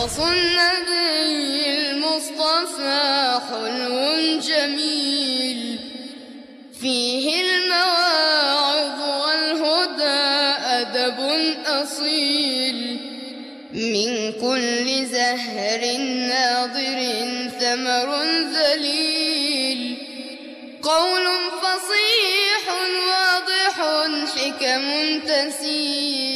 قصص النبي المصطفى حلو جميل. فيه المواعظ والهدى أدب أصيل. من كل زهر ناضر ثمر ذليل. قول فصيح واضح حكم تسيل.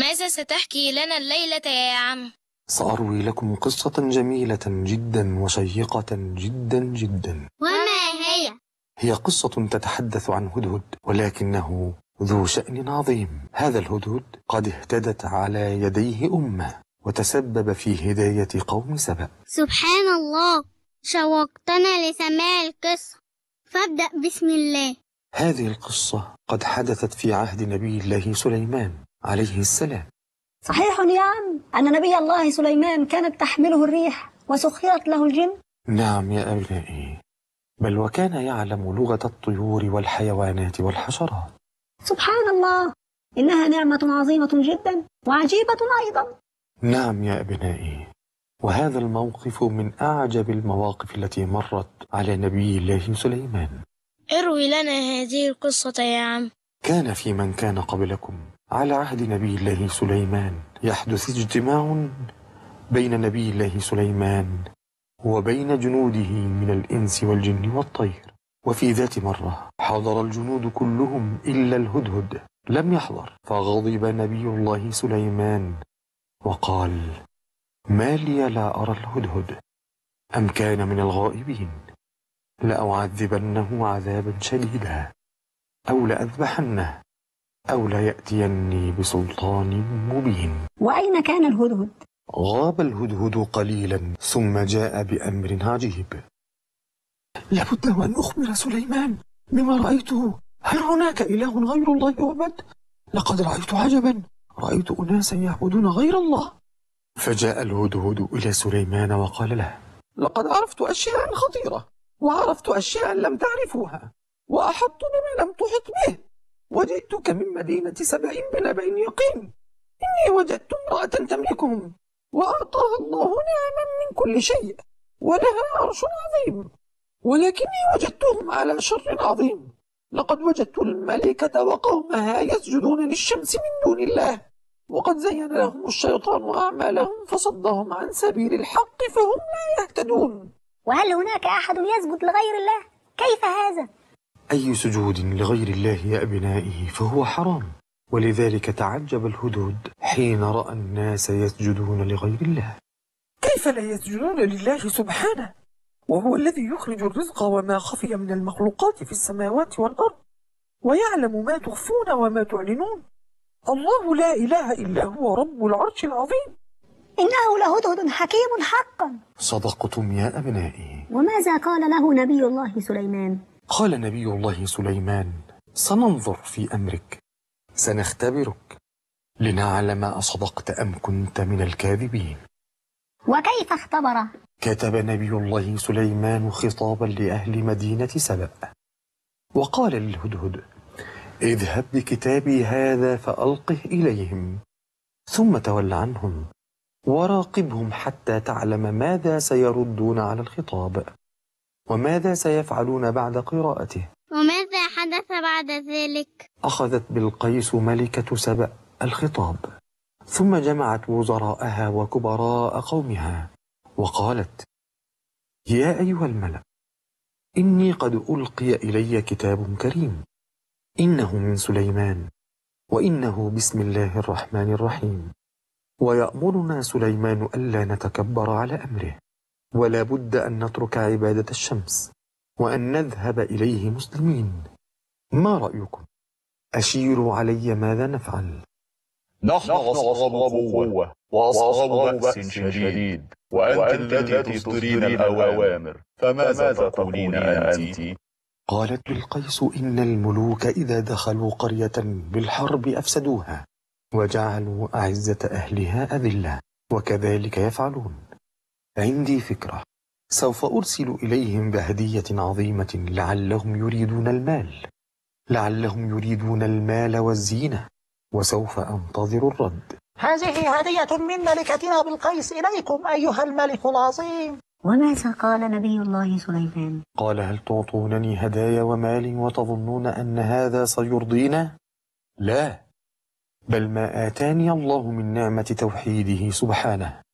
ماذا ستحكي لنا الليلة يا عم؟ سأروي لكم قصة جميلة جدا وشيقة جدا جدا. وما هي؟ هي قصة تتحدث عن هدهد ولكنه ذو شأن عظيم. هذا الهدهد قد اهتدت على يديه أمة وتسبب في هداية قوم سبأ. سبحان الله شوقتنا لسماع القصة. فابدأ بسم الله. هذه القصة قد حدثت في عهد نبي الله سليمان. عليه السلام. صحيح يا عم أن نبي الله سليمان كانت تحمله الريح وسخرت له الجن؟ نعم يا أبنائي بل وكان يعلم لغة الطيور والحيوانات والحشرات. سبحان الله إنها نعمة عظيمة جدا وعجيبة أيضا. نعم يا أبنائي. وهذا الموقف من أعجب المواقف التي مرت على نبي الله سليمان. اروي لنا هذه القصة يا عم. كان في من كان قبلكم. على عهد نبي الله سليمان يحدث اجتماع بين نبي الله سليمان وبين جنوده من الإنس والجن والطير. وفي ذات مرة حضر الجنود كلهم إلا الهدهد. لم يحضر. فغضب نبي الله سليمان وقال ما لي لا أرى الهدهد. أم كان من الغائبين. لأعذبنه عذابا شديدا. أو لأذبحنه. أو ليأتيني بسلطان مبين. وأين كان الهدهد؟ غاب الهدهد قليلا ثم جاء بأمر عجيب. لابد وأن أخبر سليمان بما رأيته. هل هناك إله غير الله يعبد؟ لقد رأيت عجبا. رأيت أناسا يعبدون غير الله. فجاء الهدهد إلى سليمان وقال له لقد عرفت أشياء خطيرة وعرفت أشياء لم تعرفوها وأحط بما لم تحط به. وجئتك من مدينة سبع بنبأ يقين. إني وجدت امرأة تملكهم وأعطاها الله نعما من كل شيء ولها عرش عظيم. ولكني وجدتهم على شر عظيم. لقد وجدت الملكة وقومها يسجدون للشمس من دون الله. وقد زين لهم الشيطان أعمالهم فصدهم عن سبيل الحق فهم لا يهتدون. وهل هناك أحد يسجد لغير الله؟ كيف هذا؟ أي سجود لغير الله يا أبنائي فهو حرام. ولذلك تعجب الهدود حين رأى الناس يسجدون لغير الله. كيف لا يسجدون لله سبحانه؟ وهو الذي يخرج الرزق وما خفي من المخلوقات في السماوات والأرض. ويعلم ما تخفون وما تعلنون. الله لا إله إلا هو رب العرش العظيم. إنه لهدهد حكيم حقا. صدقتم يا أبنائي. وماذا قال له نبي الله سليمان؟ قال نبي الله سليمان سننظر في أمرك سنختبرك لنعلم أصدقت أم كنت من الكاذبين وكيف اختبره؟ كتب نبي الله سليمان خطابا لأهل مدينة سبأ وقال للهدهد اذهب بكتابي هذا فألقه إليهم ثم تول عنهم وراقبهم حتى تعلم ماذا سيردون على الخطاب وماذا سيفعلون بعد قراءته وماذا حدث بعد ذلك؟ أخذت بالقيس ملكة سبأ الخطاب ثم جمعت وزراءها وكبراء قومها وقالت يا أيها الملأ إني قد ألقي إلي كتاب كريم إنه من سليمان وإنه بسم الله الرحمن الرحيم ويأمرنا سليمان ألا نتكبر على أمره ولا بد أن نترك عبادة الشمس وأن نذهب إليه مسلمين. ما رأيكم؟ أشيروا علي ماذا نفعل؟ نحن أصحاب قوة وأصحاب بأس شديد. وأنت التي تصدرين الأوامر. فماذا تقولين أنت؟ قالت بالقيس إن الملوك إذا دخلوا قرية بالحرب أفسدوها وجعلوا أعزة أهلها أذلة. وكذلك يفعلون. عندي فكرة. سوف أرسل إليهم بهدية عظيمة لعلهم يريدون المال. لعلهم يريدون المال والزينة. وسوف أنتظر الرد. هذه هدية من ملكتنا بالقيس إليكم أيها الملك العظيم. وماذا قال نبي الله سليمان؟ قال هل تعطونني هدايا ومال وتظنون أن هذا سيرضينا؟ لا. بل ما آتاني الله من نعمة توحيده سبحانه.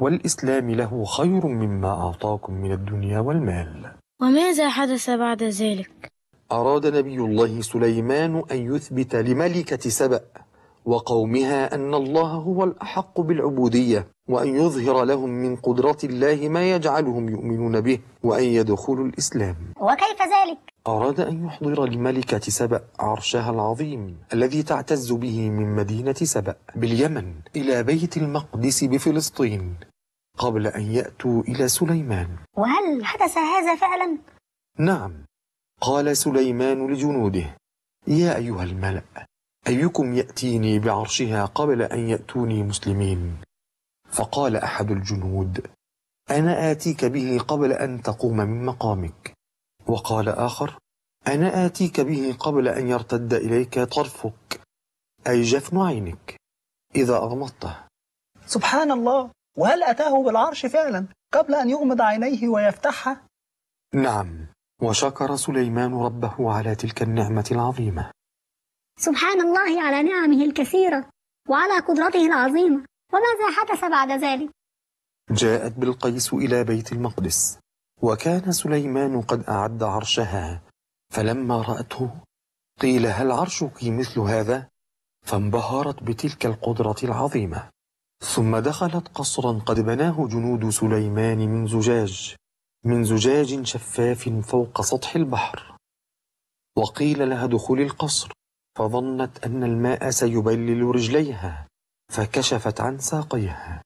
والإسلام له خير مما أعطاكم من الدنيا والمال. وماذا حدث بعد ذلك؟ أراد نبي الله سليمان أن يثبت لملكة سبأ. وقومها أن الله هو الأحق بالعبودية وأن يظهر لهم من قدرة الله ما يجعلهم يؤمنون به وأن يدخلوا الإسلام وكيف ذلك؟ أراد أن يحضر لملكة سبأ عرشها العظيم الذي تعتز به من مدينة سبأ باليمن إلى بيت المقدس بفلسطين قبل أن يأتوا إلى سليمان وهل حدث هذا فعلا؟ نعم قال سليمان لجنوده يا أيها الملأ أيكم يأتيني بعرشها قبل أن يأتوني مسلمين؟ فقال أحد الجنود أنا آتيك به قبل أن تقوم من مقامك. وقال آخر أنا آتيك به قبل أن يرتد إليك طرفك أي جفن عينك إذا أغمضته. سبحان الله وهل أتاه بالعرش فعلا قبل أن يغمض عينيه ويفتحها نعم وشكر سليمان ربه على تلك النعمة العظيمة. سبحان الله على نعمه الكثيرة وعلى قدرته العظيمة وماذا حدث بعد ذلك؟ جاءت بالقيس إلى بيت المقدس وكان سليمان قد أعد عرشها فلما رأته قيل هل عرشك مثل هذا؟ فانبهرت بتلك القدرة العظيمة ثم دخلت قصرا قد بناه جنود سليمان من زجاج من زجاج شفاف فوق سطح البحر وقيل لها دخول القصر فظنت أن الماء سيبلل رجليها فكشفت عن ساقيها.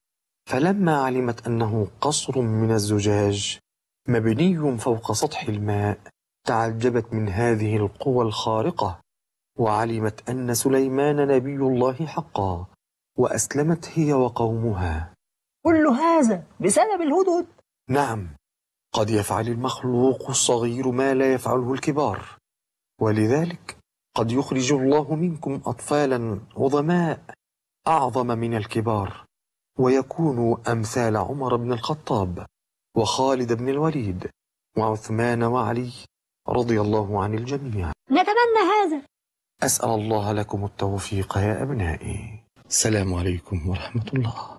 فلما علمت أنه قصر من الزجاج مبني فوق سطح الماء تعجبت من هذه القوى الخارقة. وعلمت أن سليمان نبي الله حقا وأسلمت هي وقومها. كل هذا بسبب الهدهد؟ نعم قد يفعل المخلوق الصغير ما لا يفعله الكبار. ولذلك قد يخرج الله منكم أطفالا عظماء أعظم من الكبار ويكونوا أمثال عمر بن الخطاب وخالد بن الوليد وعثمان وعلي رضي الله عن الجميع. نتمنى هذا. أسأل الله لكم التوفيق يا أبنائي. السلام عليكم ورحمة الله.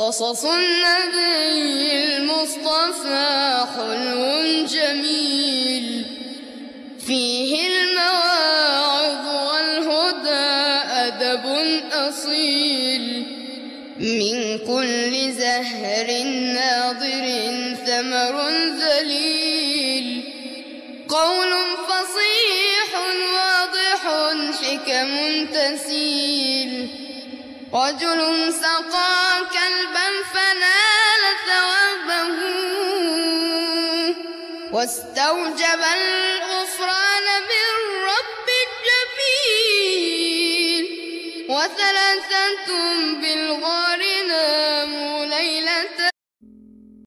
قصص النبي المصطفى حلو جميل. فيه المواعظ والهدى أدب أصيل. من كل زهر ناظر ثمر ذليل. قول فصيح واضح حكم تسيل. رجل سقى كلبا فنال ثوابه واستوجب الغفران من رب الجميل وثلاثة بالغفران